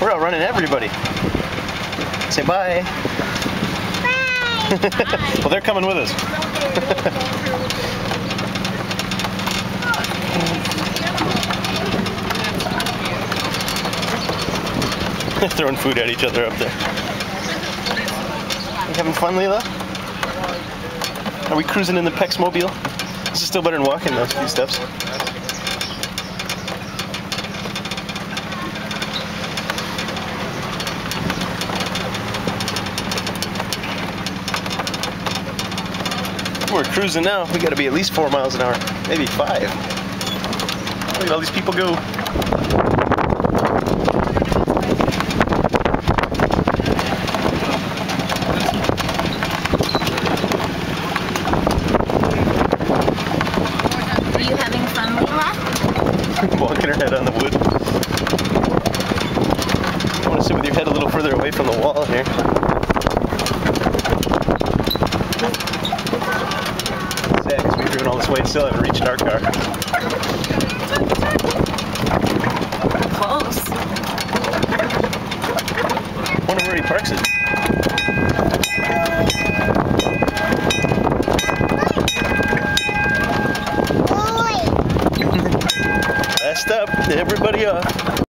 We're outrunning everybody. Say bye. Bye. well, they're coming with us. Throwing food at each other up there. You having fun, Leela? Are we cruising in the Pecks Mobile? This is still better than walking those few steps. We're cruising now. We gotta be at least four miles an hour, maybe five. Look at all these people go. Are you having fun, Leela? walking her head on the wood. I want to sit with your head a little further away from the wall here. Sad because we've driven all this way still haven't reached our car. Close. Wonder where he parks it. Last up, everybody off.